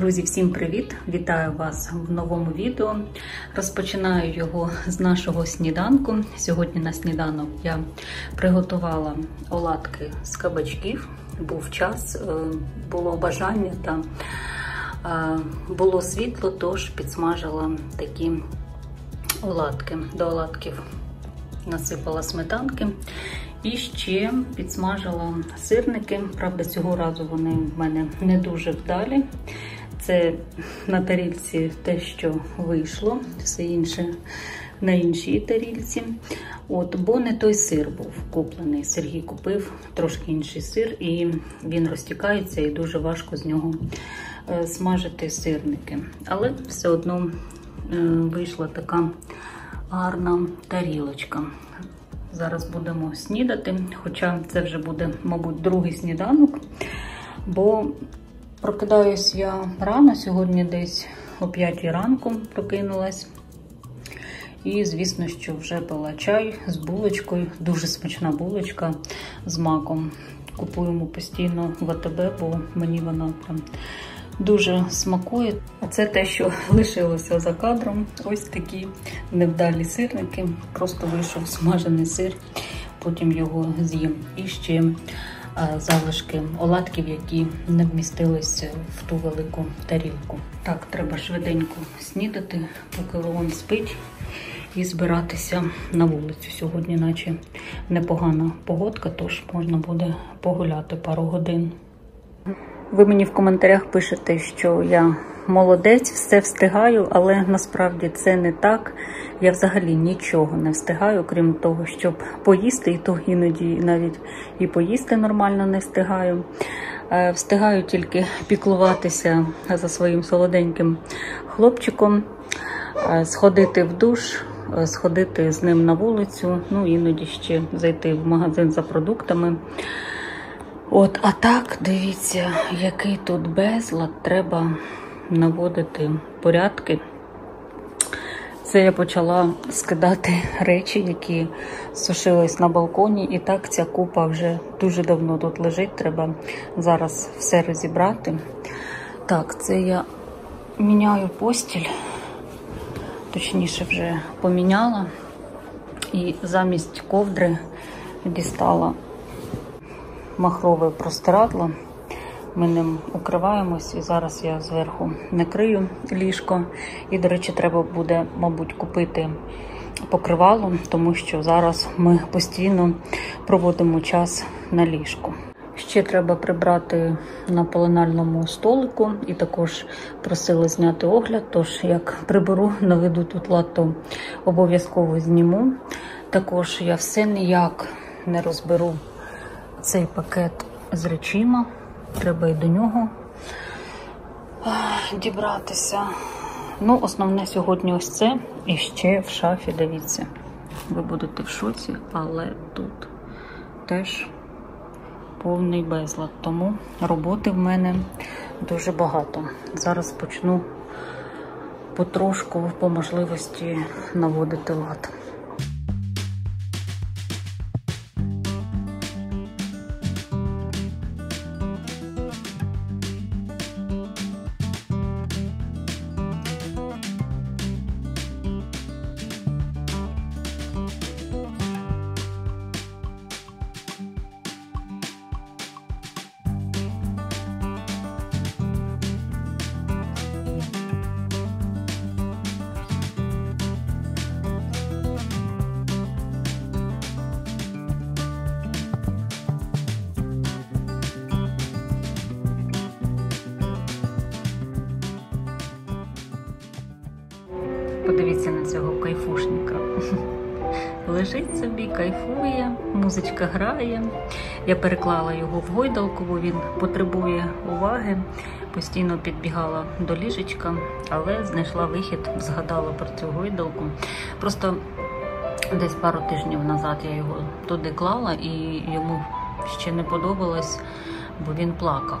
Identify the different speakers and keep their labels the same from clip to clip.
Speaker 1: Друзі, всім привіт! Вітаю вас в новому відео. Розпочинаю його з нашого сніданку. Сьогодні на сніданок я приготувала оладки з кабачків. Був час, е, було бажання та е, було світло, тож підсмажила такі оладки. До оладків насипала сметанки. І ще підсмажила сирники. Правда, цього разу вони в мене не дуже вдалі. Це на тарільці те, що вийшло, все інше на іншій тарільці. От, Бо не той сир був куплений. Сергій купив трошки інший сир, і він розтікається, і дуже важко з нього е, смажити сирники. Але все одно е, вийшла така гарна тарілочка. Зараз будемо снідати, хоча це вже буде, мабуть, другий сніданок, бо прокидаюсь я рано, сьогодні десь о 5 ранку прокинулась. І, звісно, що вже пила чай з булочкою, дуже смачна булочка з маком. Купуємо постійно в АТБ, бо мені вона прям дуже смакує. А це те, що лишилося за кадром. Ось такі невдалі сирники. Просто вийшов смажений сир, потім його з'їм. І ще залишки оладків, які не вмістилися в ту велику тарілку. Так, треба швиденько снідати, поки Леон спить. І збиратися на вулицю. Сьогодні, наче непогана погодка, тож можна буде погуляти пару годин. Ви мені в коментарях пишете, що я молодець, все встигаю, але насправді це не так. Я взагалі нічого не встигаю, крім того, щоб поїсти, і то іноді навіть і поїсти нормально не встигаю. Е, встигаю тільки піклуватися за своїм солоденьким хлопчиком, е, сходити в душ, е, сходити з ним на вулицю, ну іноді ще зайти в магазин за продуктами. От, а так, дивіться, який тут безлад, треба наводити порядки. Це я почала скидати речі, які сушились на балконі. І так ця купа вже дуже давно тут лежить. Треба зараз все розібрати. Так, це я міняю постіль, точніше, вже поміняла. І замість ковдри дістала махрове простирадло. Ми ним укриваємось, і зараз я зверху накрию ліжко. І, до речі, треба буде, мабуть, купити покривало, тому що зараз ми постійно проводимо час на ліжку. Ще треба прибрати на полинальному столику, і також просили зняти огляд. Тож, як приберу, наведу тут лад, то обов'язково зніму. Також я все ніяк не розберу цей пакет з речима. Треба і до нього дібратися. Ну, основне сьогодні ось це. І ще в шафі, дивіться. Ви будете в шоці, але тут теж повний безлад. Тому роботи в мене дуже багато. Зараз почну потрошку по можливості наводити лад. Подивіться на цього кайфушника. Лежить собі, кайфує, музичка грає. Я переклала його в гойдалку, бо він потребує уваги. Постійно підбігала до ліжечка, але знайшла вихід, згадала про цю гойдалку. Просто десь пару тижнів назад я його туди клала і йому ще не подобалось, бо він плакав.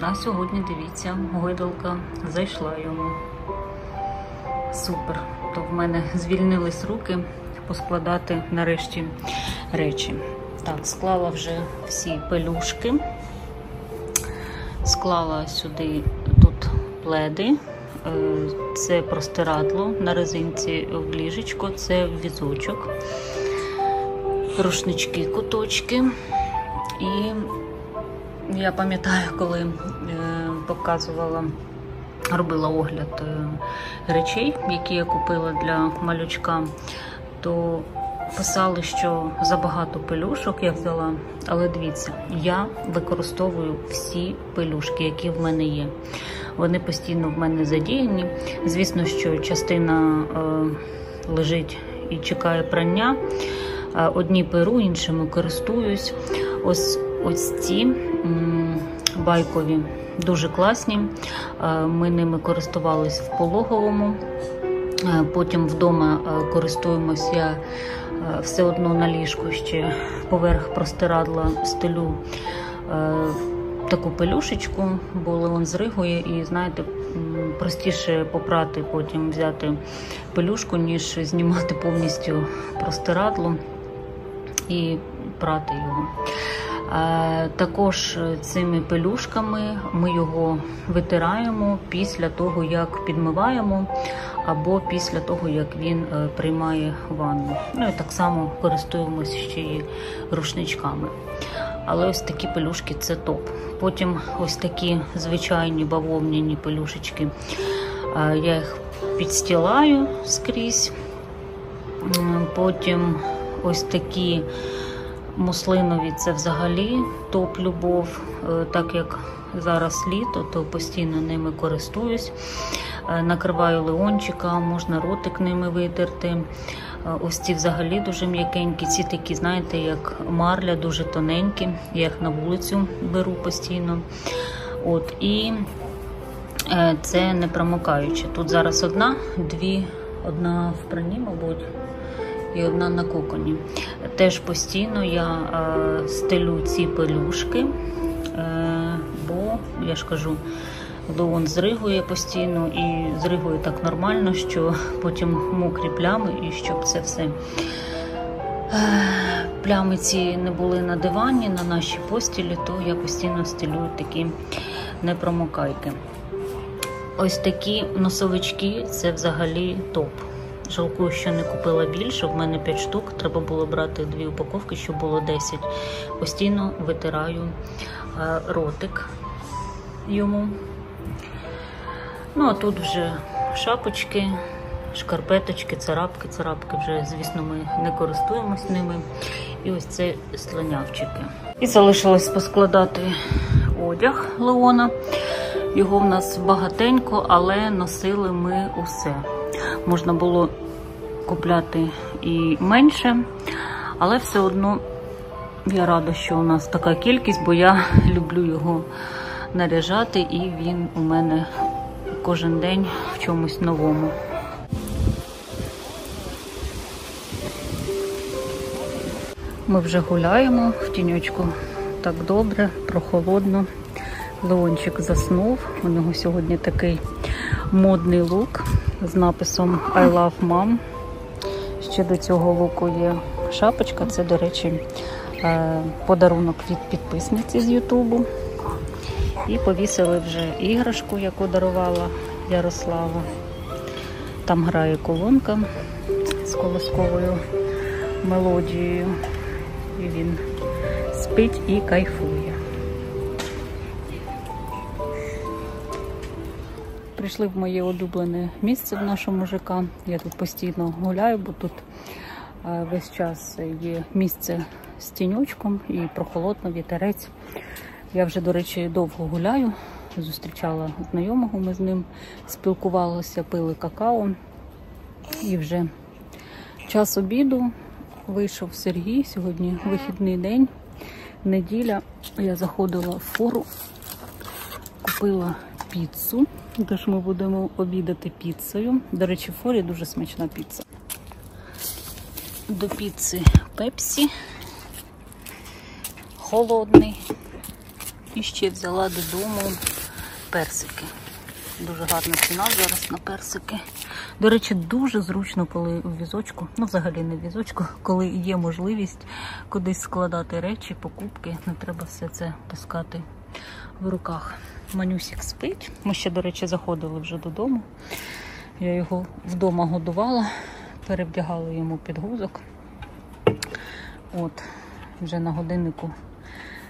Speaker 1: А сьогодні, дивіться, гойдалка зайшла йому. Супер. То в мене звільнились руки поскладати нарешті речі. Так, склала вже всі пелюшки. Склала сюди, тут пледи, е, це простирадло на резинці в ліжечко, це візочок, рушнички, куточки. І я пам'ятаю, коли е, показувала, робила огляд е, речей, які я купила для малючка, то писали, що забагато пелюшок я взяла. Але дивіться, я використовую всі пелюшки, які в мене є. Вони постійно в мене задіяні. Звісно, що частина е, лежить і чекає прання. Е, Одні перу, іншими користуюсь. Ось ось ці байкові дуже класні. Е, Ми ними користувались в пологовому. Е, Потім вдома е, користуємось я е, все одно на ліжку ще поверх простирадла стелю таку пелюшечку, бо Леон зригує, і знаєте, простіше попрати, потім взяти пелюшку, ніж знімати повністю простирадло і прати його. Також цими пелюшками ми його витираємо після того, як підмиваємо, або після того, як він е, приймає ванну. Ну і так само користуємося ще й рушничками. Але ось такі пелюшки це топ. Потім ось такі звичайні бавовняні пелюшечки. Я їх підстілаю скрізь. Потім ось такі муслинові це взагалі топ любов. Е, Так як зараз літо, то постійно ними користуюсь. Е, Накриваю леончика, можна ротик ними витерти. Е, Ось ці взагалі дуже м'якенькі. Ці такі, знаєте, як марля, дуже тоненькі. Я їх на вулицю беру постійно. От і це не промокаюче. Тут зараз одна, дві, одна в прані, мабуть і одна на коконі. Теж постійно я е, стелю ці пелюшки, е, бо я ж кажу, Леон зригує постійно і зригує так нормально, що потім мокрі плями, і щоб це все. е, Плями ці не були на дивані, на нашій постілі, то я постійно стелю такі непромокайки. Ось такі носовички це взагалі топ. Жалкую, що не купила більше. В мене 5 штук. Треба було брати дві упаковки, щоб було 10. Постійно витираю е, ротик йому. Ну, а тут вже шапочки, шкарпеточки, царапки. Царапки вже, звісно, ми не користуємось ними. І ось це слонявчики. І залишилось поскладати одяг Леона. Його в нас багатенько, але носили ми усе. Можна було купляти і менше, але все одно я рада, що у нас така кількість, бо я люблю його наряжати, і він у мене кожен день в чомусь новому. Ми вже гуляємо в тіньочку так добре, прохолодно. Леончик заснув. У нього сьогодні такий модний лук з написом I love mom. Ще до цього луку є шапочка. Це, до речі, е, подарунок від підписниці з Ютубу. І повісили вже іграшку, яку дарувала Ярослава. Там грає колонка з колосковою мелодією. І він спить і кайфує. Прийшли в моє улюблене місце в нашому ЖК. Я тут постійно гуляю, бо тут е, весь час є місце з тіньочком і прохолодно, вітерець. Я вже, до речі, довго гуляю. Зустрічала знайомого, ми з ним спілкувалися, пили какао. І вже час обіду вийшов Сергій. Сьогодні вихідний день, неділя. Я заходила в фору, купила піцу. Тож ми будемо обідати піцею. До речі, в форі дуже смачна піца. До піци пепсі. Холодний. І ще взяла додому персики. Дуже гарна ціна зараз на персики. До речі, дуже зручно, коли у візочку, ну взагалі не в візочку, коли є можливість кудись складати речі, покупки, не треба все це таскати в руках. Манюсик спить. Ми ще, до речі, заходили вже додому. Я його вдома годувала, перевдягала йому підгузок. От, вже на годиннику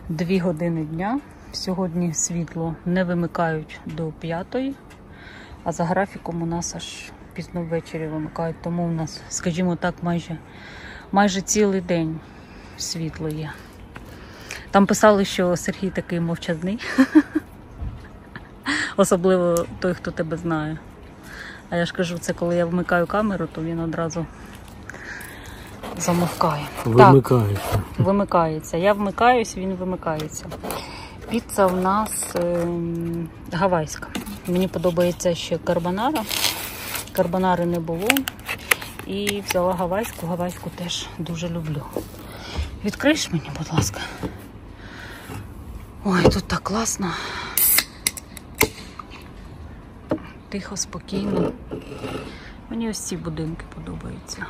Speaker 1: 2 години дня. Сьогодні світло не вимикають до п'ятої, а за графіком у нас аж пізно ввечері вимикають, тому у нас, скажімо так, майже, майже цілий день світло є. Там писали, що Сергій такий мовчазний, особливо той, хто тебе знає. А я ж кажу, це коли я вмикаю камеру, то він одразу замовкає. Так,
Speaker 2: Вимикається.
Speaker 1: вимикається. Я вмикаюсь, він вимикається. Піца у нас ем, гавайська. Мені подобається ще карбонара. Карбонари не було. І взяла гавайську. Гавайську теж дуже люблю. Відкриєш мені, будь ласка. Ой, тут так класно. Тихо, спокійно. Мені ось ці будинки подобаються.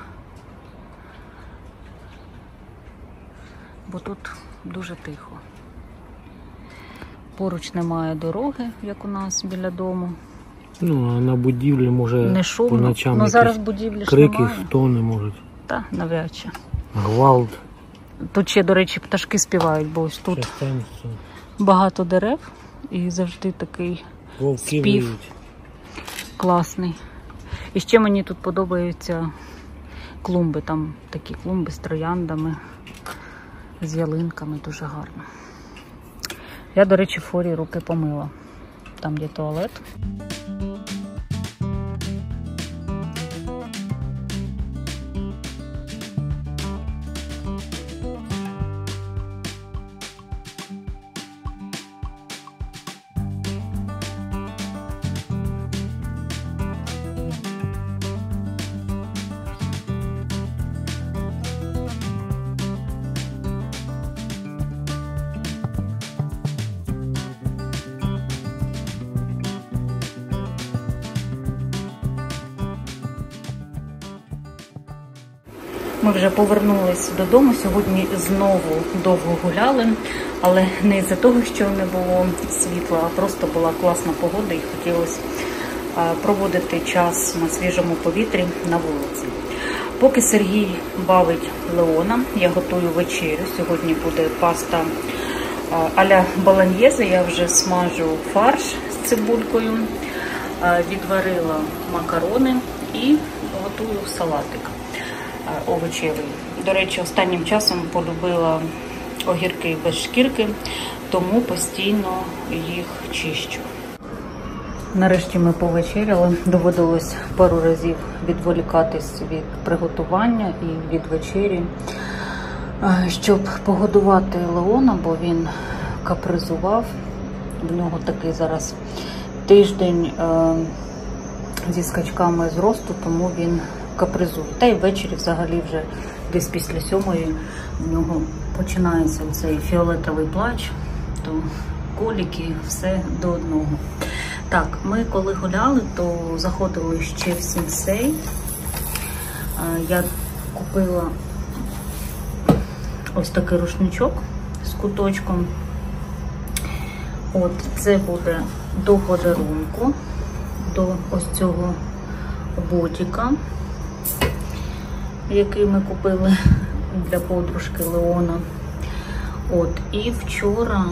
Speaker 1: Бо тут дуже тихо. Поруч немає дороги, як у нас біля дому.
Speaker 2: Ну, а на будівлі може
Speaker 1: Не
Speaker 2: по
Speaker 1: шумно.
Speaker 2: ночам
Speaker 1: Ну зараз будівлі
Speaker 2: крики,
Speaker 1: немає.
Speaker 2: стони можуть.
Speaker 1: Та навряд чи.
Speaker 2: Гвалт.
Speaker 1: Тут ще, до речі, пташки співають, бо ось тут
Speaker 2: частенько.
Speaker 1: багато дерев і завжди такий
Speaker 2: Вовки
Speaker 1: спів.
Speaker 2: виють.
Speaker 1: Класний. І ще мені тут подобаються клумби. Там такі клумби з трояндами, з ялинками, дуже гарно. Я, до речі, форі руки помила. Там є туалет. Ми вже повернулись додому. Сьогодні знову довго гуляли, але не із-за того, що не було світла, а просто була класна погода і хотілося проводити час на свіжому повітрі на вулиці. Поки Сергій бавить Леона, я готую вечерю. Сьогодні буде паста аля баланьєзе. Я вже смажу фарш з цибулькою, відварила макарони і готую салатик овочевий. До речі, останнім часом полюбила огірки без шкірки, тому постійно їх чищу. Нарешті ми повечеряли. Доводилось пару разів відволікатись від приготування і від вечері, е, щоб погодувати Леона, бо він капризував. В нього такий зараз тиждень е, зі скачками зросту, тому він капризує. Та й ввечері взагалі вже десь після сьомої в нього починається цей фіолетовий плач, то коліки, все до одного. Так, ми коли гуляли, то заходили ще в Sinsay. Я купила ось такий рушничок з куточком. От це буде до подарунку, до ось цього ботика, який ми купили для подружки Леона. От, і вчора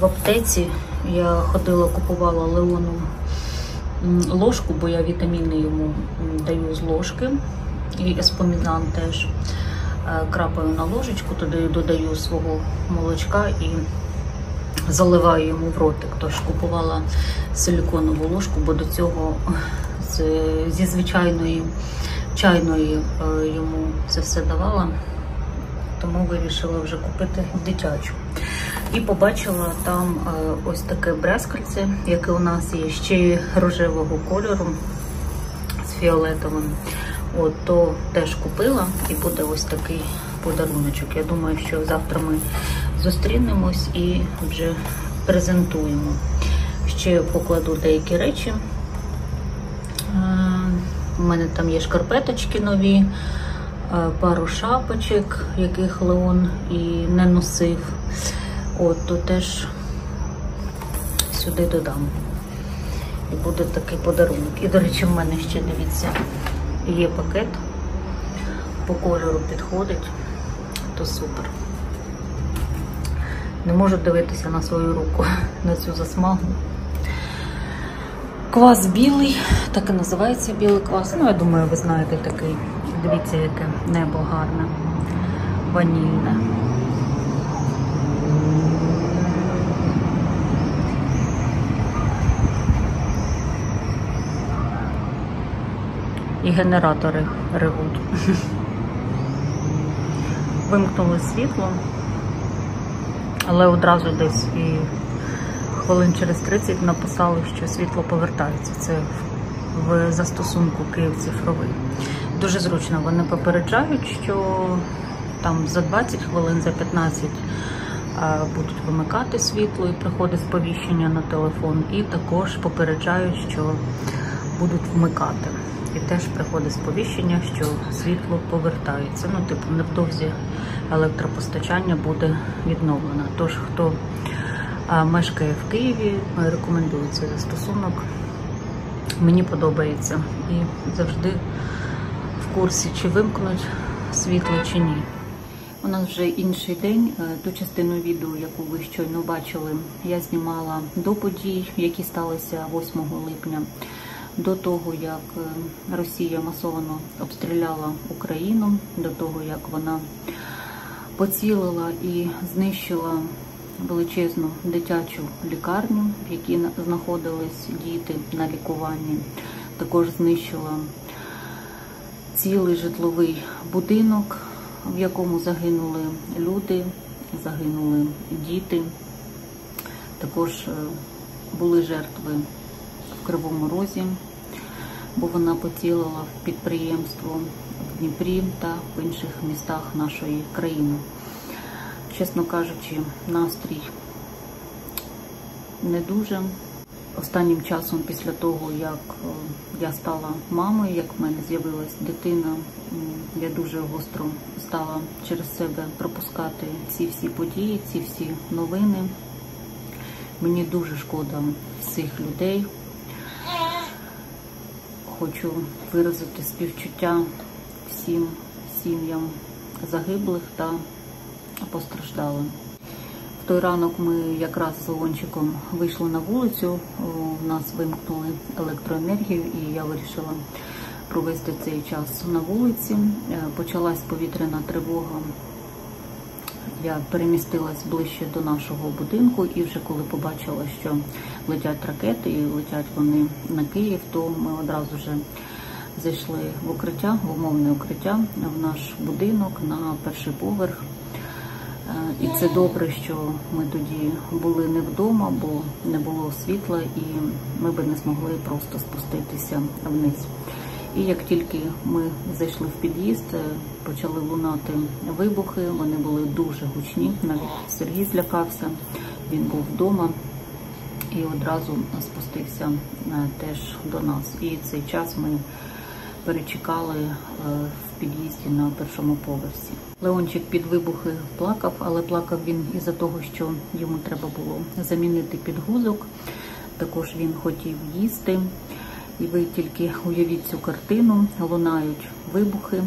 Speaker 1: в аптеці я ходила, купувала Леону ложку, бо я вітаміни йому даю з ложки. І еспомінан теж Е, крапаю на ложечку, туди додаю свого молочка і заливаю йому в ротик. Тож купувала силіконову ложку, бо до цього з, зі звичайної чайної е, йому це все давала, тому вирішила вже купити дитячу. І побачила там е, ось таке брязкальце, яке у нас є ще й рожевого кольору з фіолетовим. От, то теж купила і буде ось такий подаруночок. Я думаю, що завтра ми зустрінемось і вже презентуємо. Ще покладу деякі речі. У мене там є шкарпеточки нові, е, пару шапочок, яких Леон і не носив. От, то теж сюди додам. І буде такий подарунок. І, до речі, в мене ще дивіться, є пакет, по кольору підходить, то супер. Не можу дивитися на свою руку, на цю засмагу. Квас білий, так і називається білий квас. Ну, я думаю, ви знаєте такий. Дивіться, яке небо гарне, ванільне. І генератори ревуть. Вимкнули світло, але одразу десь і хвилин через 30 написали, що світло повертається. Це в застосунку Київ цифровий. Дуже зручно. Вони попереджають, що там за 20 хвилин, за 15 будуть вимикати світло і приходить сповіщення на телефон. І також попереджають, що будуть вмикати. І теж приходить сповіщення, що світло повертається. Ну, типу, невдовзі електропостачання буде відновлено. Тож, хто мешкає в Києві, рекомендую цей застосунок. Мені подобається і завжди в курсі, чи вимкнуть світло, чи ні. У нас вже інший день. Е, Ту частину відео, яку ви щойно бачили, я знімала до подій, які сталися 8 липня, до того, як е, Росія масово обстріляла Україну, до того, як вона поцілила і знищила величезну дитячу лікарню, в якій знаходились діти на лікуванні. Також знищила цілий житловий будинок, в якому загинули люди, загинули діти. Також е, були жертви в Кривому Розі, бо вона поцілила в підприємство в Дніпрі та в інших містах нашої країни. Чесно кажучи, настрій не дуже. Останнім часом, після того, як е, я стала мамою, як в мене з'явилась дитина, я дуже гостро стала через себе пропускати ці всі події, ці всі новини. Мені дуже шкода всіх людей. Хочу виразити співчуття всім сім'ям загиблих та постраждалим. В той ранок ми якраз з Леончиком вийшли на вулицю, у нас вимкнули електроенергію, і я вирішила провести цей час на вулиці. Е, Почалась повітряна тривога. Я перемістилась ближче до нашого будинку, і вже коли побачила, що летять ракети і летять вони на Київ, то ми одразу вже зайшли в укриття, в умовне укриття в наш будинок на перший поверх. Е, І це добре, що ми тоді були не вдома, бо не було світла, і ми би не змогли просто спуститися вниз. І як тільки ми зайшли в під'їзд, е, почали лунати вибухи. Вони були дуже гучні. Навіть Сергій злякався, він був вдома і одразу спустився е, теж до нас. І цей час ми перечекали е, в під'їзді на першому поверсі. Леончик під вибухи плакав, але плакав він із-за того, що йому треба було замінити підгузок. Також він хотів їсти. І ви тільки уявіть цю картину, лунають вибухи.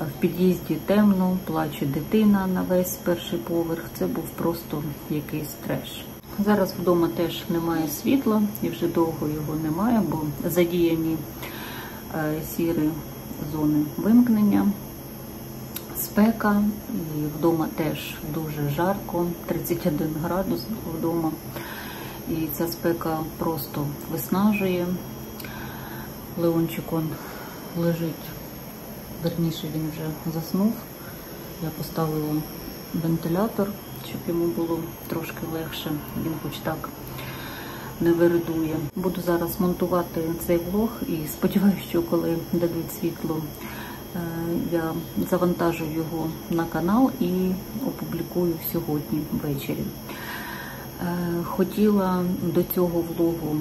Speaker 1: В під'їзді темно, плаче дитина на весь перший поверх. Це був просто якийсь треш. Зараз вдома теж немає світла і вже довго його немає, бо задіяні е, сірі зони вимкнення, спека, і вдома теж дуже жарко, 31 градус вдома. І ця спека просто виснажує. Леончик он лежить, верніше він вже заснув. Я поставила вентилятор, щоб йому було трошки легше. Він хоч так не виридує. Буду зараз монтувати цей влог і сподіваюся, що коли дадуть світло, е, я завантажу його на канал і опублікую сьогодні ввечері. Е, Хотіла до цього влогу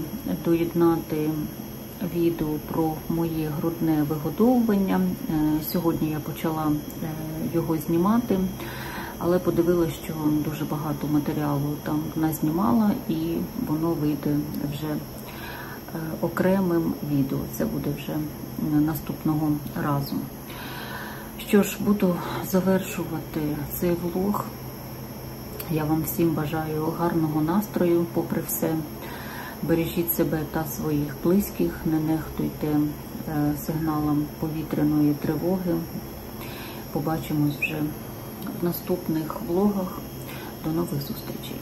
Speaker 1: доєднати відео про моє грудне вигодовування. Е, Сьогодні я почала його знімати, але подивилася, що дуже багато матеріалу там назнімала, і воно вийде вже е, окремим відео. Це буде вже наступного разу. Що ж, буду завершувати цей влог. Я вам всім бажаю гарного настрою, попри все. Бережіть себе та своїх близьких, не нехтуйте е, сигналам повітряної тривоги. Побачимось вже в наступних влогах. До нових зустрічей!